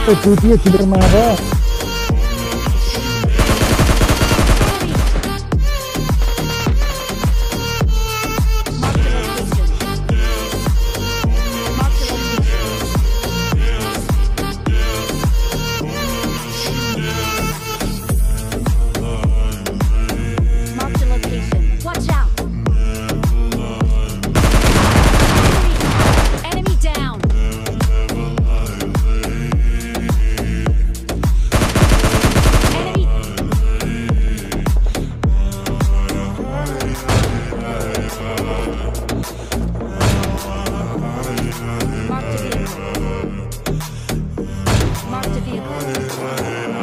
Enemy! Enemy down! चूतिए किधर मारा hey, hey, hey.